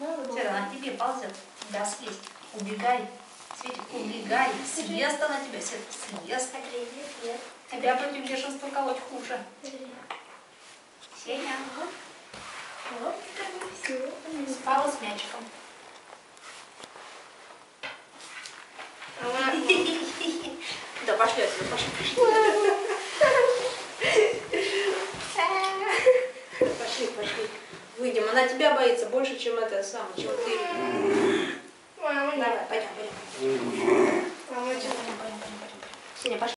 Свет, она к тебе ползет. Да, съесть. Убегай. Светик, убегай. Съест она тебя, Свет, съест. Тебя против бешенства колоть хуже. Сеня, все. спала с мячиком. Да, пошли отсюда, пошли, пошли. Пошли, пошли. Выйдем. Она тебя боится больше, чем это сам, чем ты. Мама, Давай, пойдем, пойдем. мама, Пойдем, пойдем, пойдем, пойдем. Сеня, пошли.